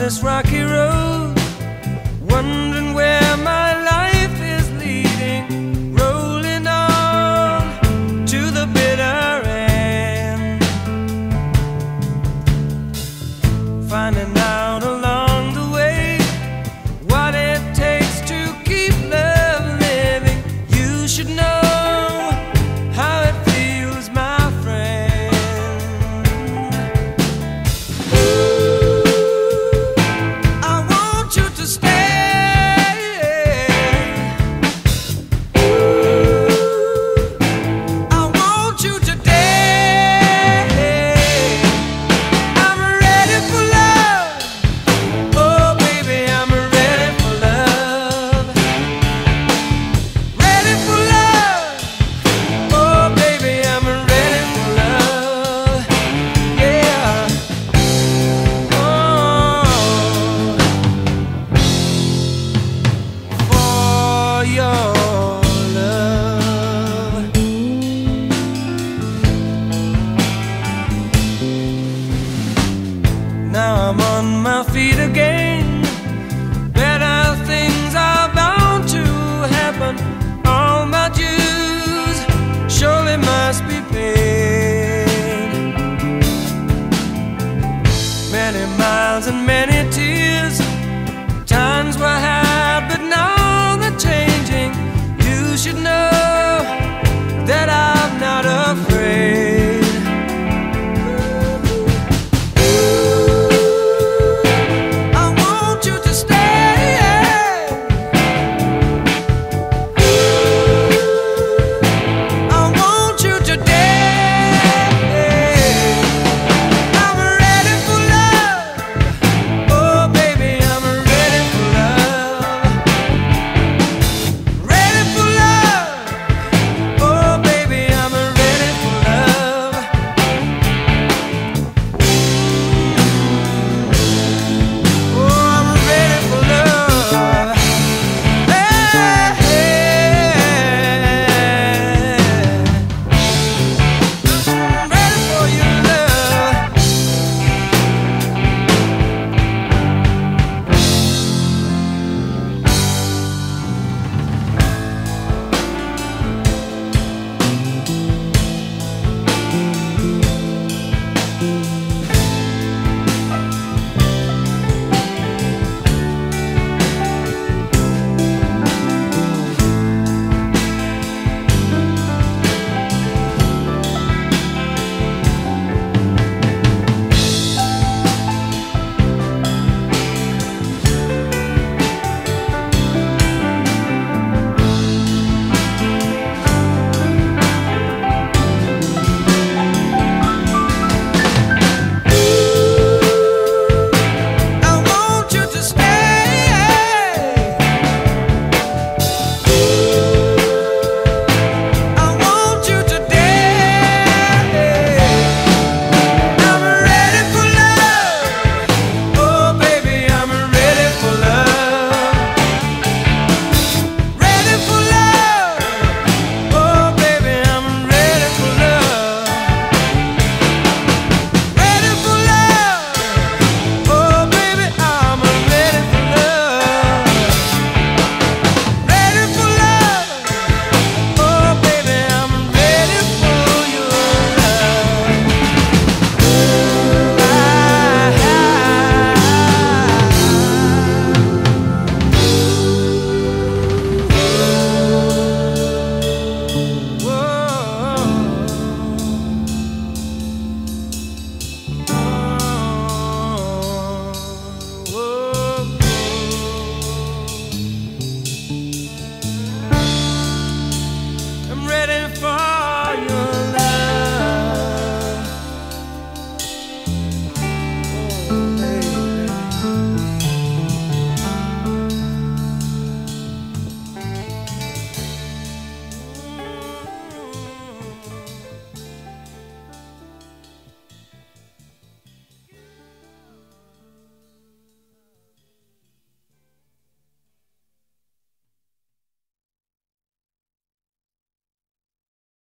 this rocky road, wondering where my life.